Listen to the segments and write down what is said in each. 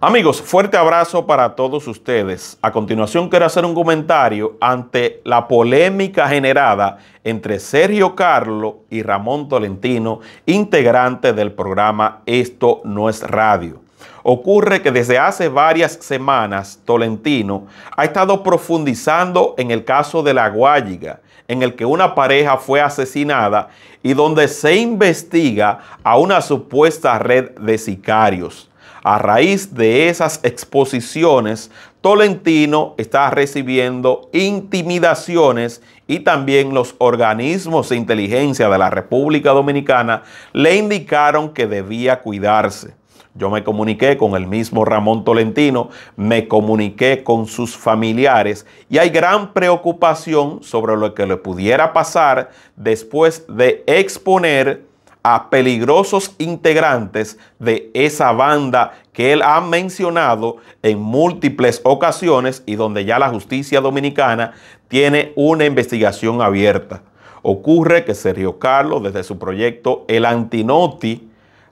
Amigos, fuerte abrazo para todos ustedes. A continuación quiero hacer un comentario ante la polémica generada entre Sergio Carlo y Ramón Tolentino, integrante del programa Esto no es radio. Ocurre que desde hace varias semanas Tolentino ha estado profundizando en el caso de la Guayiga, en el que una pareja fue asesinada y donde se investiga a una supuesta red de sicarios. A raíz de esas exposiciones, Tolentino está recibiendo intimidaciones y también los organismos de inteligencia de la República Dominicana le indicaron que debía cuidarse. Yo me comuniqué con el mismo Ramón Tolentino, me comuniqué con sus familiares y hay gran preocupación sobre lo que le pudiera pasar después de exponer a peligrosos integrantes de esa banda que él ha mencionado en múltiples ocasiones y donde ya la justicia dominicana tiene una investigación abierta. Ocurre que Sergio Carlos, desde su proyecto El Antinoti,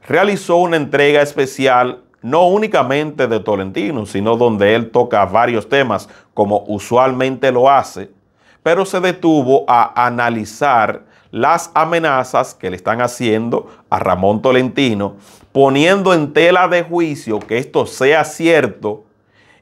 realizó una entrega especial no únicamente de Tolentino, sino donde él toca varios temas como usualmente lo hace, pero se detuvo a analizar las amenazas que le están haciendo a Ramón Tolentino, poniendo en tela de juicio que esto sea cierto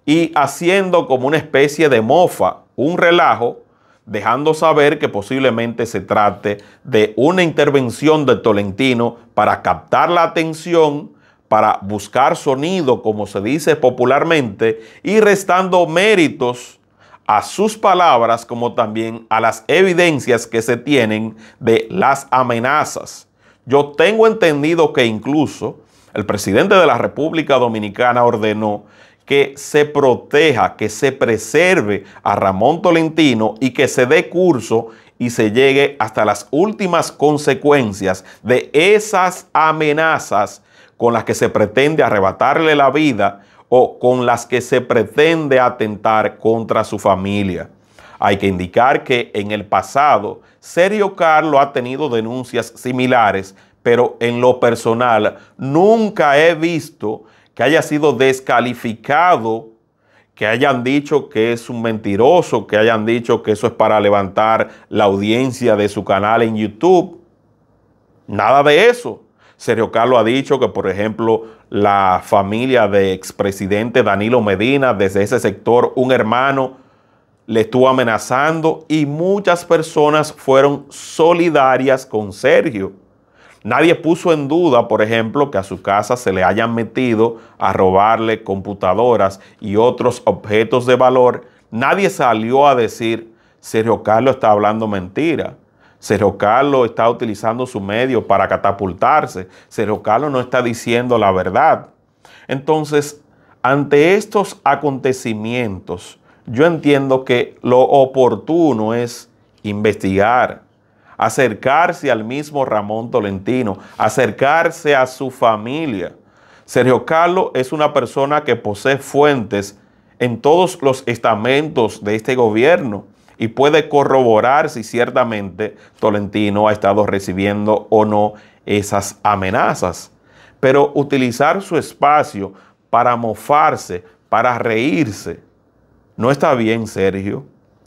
y haciendo como una especie de mofa, un relajo, dejando saber que posiblemente se trate de una intervención de Tolentino para captar la atención, para buscar sonido, como se dice popularmente, y restando méritos a sus palabras como también a las evidencias que se tienen de las amenazas. Yo tengo entendido que incluso el presidente de la República Dominicana ordenó que se proteja, que se preserve a Ramón Tolentino y que se dé curso y se llegue hasta las últimas consecuencias de esas amenazas con las que se pretende arrebatarle la vida o con las que se pretende atentar contra su familia. Hay que indicar que en el pasado Sergio Carlo ha tenido denuncias similares, pero en lo personal nunca he visto que haya sido descalificado, que hayan dicho que es un mentiroso, que hayan dicho que eso es para levantar la audiencia de su canal en YouTube. Nada de eso. Sergio Carlos ha dicho que, por ejemplo, la familia de expresidente Danilo Medina, desde ese sector, un hermano le estuvo amenazando y muchas personas fueron solidarias con Sergio. Nadie puso en duda, por ejemplo, que a su casa se le hayan metido a robarle computadoras y otros objetos de valor. Nadie salió a decir, Sergio Carlos está hablando mentira. Sergio Carlos está utilizando su medio para catapultarse. Sergio Carlos no está diciendo la verdad. Entonces, ante estos acontecimientos, yo entiendo que lo oportuno es investigar, acercarse al mismo Ramón Tolentino, acercarse a su familia. Sergio Carlos es una persona que posee fuentes en todos los estamentos de este gobierno y puede corroborar si ciertamente Tolentino ha estado recibiendo o no esas amenazas. Pero utilizar su espacio para mofarse, para reírse, no está bien, Sergio.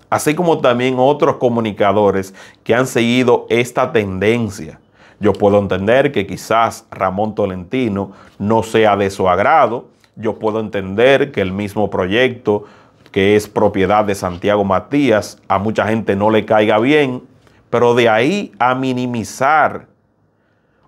Así como también otros comunicadores que han seguido esta tendencia. Yo puedo entender que quizás Ramón Tolentino no sea de su agrado. Yo puedo entender que el mismo proyecto que es propiedad de Santiago Matías, a mucha gente no le caiga bien, pero de ahí a minimizar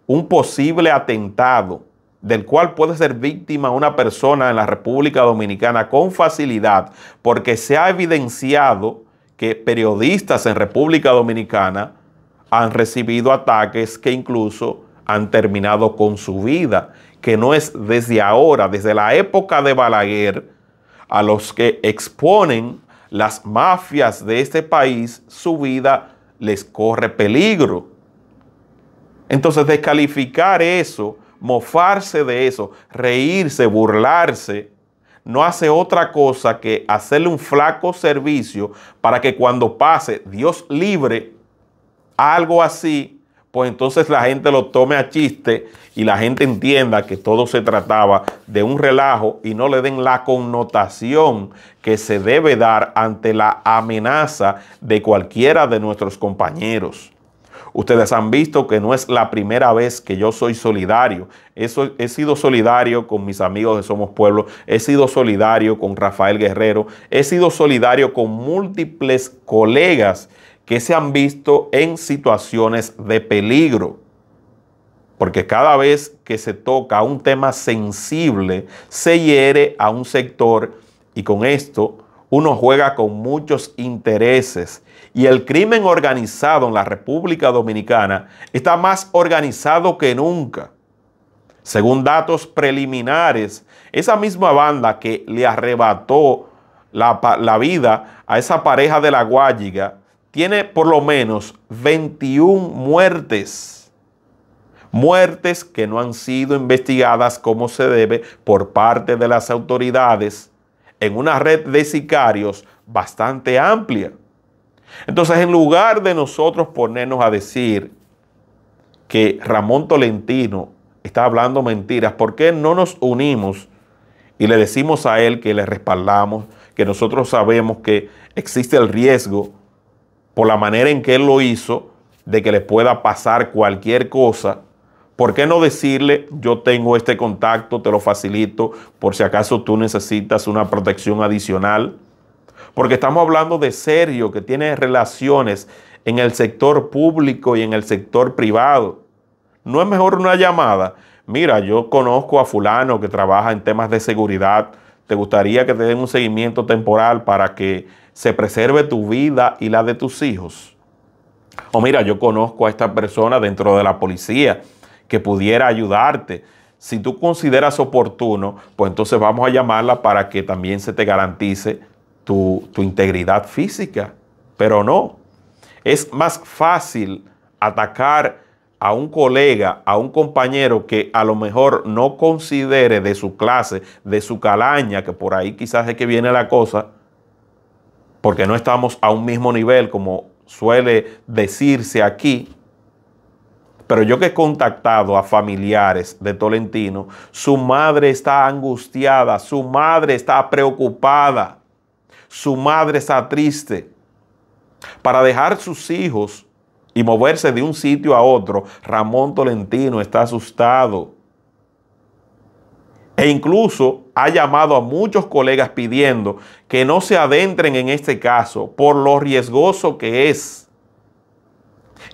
un posible atentado del cual puede ser víctima una persona en la República Dominicana con facilidad, porque se ha evidenciado que periodistas en República Dominicana han recibido ataques que incluso han terminado con su vida, que no es desde ahora, desde la época de Balaguer, a los que exponen las mafias de este país, su vida les corre peligro. Entonces, descalificar eso, mofarse de eso, reírse, burlarse, no hace otra cosa que hacerle un flaco servicio para que cuando pase, Dios libre, algo así, pues entonces la gente lo tome a chiste y la gente entienda que todo se trataba de un relajo y no le den la connotación que se debe dar ante la amenaza de cualquiera de nuestros compañeros. Ustedes han visto que no es la primera vez que yo soy solidario. Eso, he sido solidario con mis amigos de Somos Pueblo, he sido solidario con Rafael Guerrero, he sido solidario con múltiples colegas que se han visto en situaciones de peligro. Porque cada vez que se toca un tema sensible, se hiere a un sector y con esto uno juega con muchos intereses y el crimen organizado en la República Dominicana está más organizado que nunca. Según datos preliminares, esa misma banda que le arrebató la, vida a esa pareja de la Guayiga tiene por lo menos 21 muertes. Muertes que no han sido investigadas como se debe por parte de las autoridades en una red de sicarios bastante amplia. Entonces, en lugar de nosotros ponernos a decir que Ramón Tolentino está hablando mentiras, ¿por qué no nos unimos y le decimos a él que le respaldamos, que nosotros sabemos que existe el riesgo por la manera en que él lo hizo, de que le pueda pasar cualquier cosa? ¿Por qué no decirle, yo tengo este contacto, te lo facilito, por si acaso tú necesitas una protección adicional? Porque estamos hablando de Sergio, que tiene relaciones en el sector público y en el sector privado. ¿No es mejor una llamada? Mira, yo conozco a fulano que trabaja en temas de seguridad. ¿Te gustaría que te den un seguimiento temporal para que se preserve tu vida y la de tus hijos? O mira, yo conozco a esta persona dentro de la policía que pudiera ayudarte. Si tú consideras oportuno, pues entonces vamos a llamarla para que también se te garantice tu, integridad física, pero no. Es más fácil atacar a un colega, a un compañero que a lo mejor no considere de su clase, de su calaña, que por ahí quizás es que viene la cosa, porque no estamos a un mismo nivel como suele decirse aquí. Pero yo que he contactado a familiares de Tolentino, su madre está angustiada, su madre está preocupada su madre está triste. Para dejar sus hijos y moverse de un sitio a otro, Ramón Tolentino está asustado. E incluso ha llamado a muchos colegas pidiendo que no se adentren en este caso por lo riesgoso que es.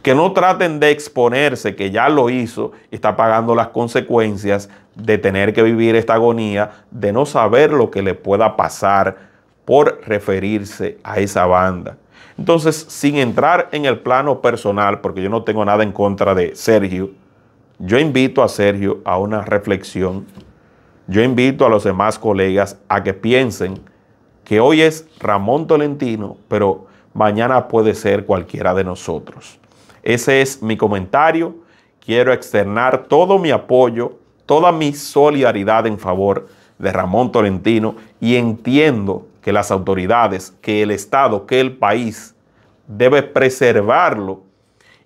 Que no traten de exponerse, que ya lo hizo está pagando las consecuencias de tener que vivir esta agonía, de no saber lo que le pueda pasar por referirse a esa banda. Entonces, sin entrar en el plano personal, porque yo no tengo nada en contra de Sergio, yo invito a Sergio a una reflexión. Yo invito a los demás colegas a que piensen que hoy es Ramón Tolentino, pero mañana puede ser cualquiera de nosotros. Ese es mi comentario. Quiero externar todo mi apoyo, toda mi solidaridad en favor de Ramón Tolentino y entiendo que las autoridades, que el Estado, que el país debe preservarlo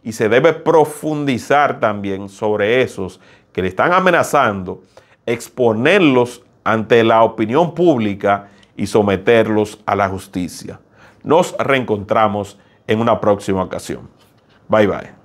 y se debe profundizar también sobre esos que le están amenazando, exponerlos ante la opinión pública y someterlos a la justicia. Nos reencontramos en una próxima ocasión. Bye bye.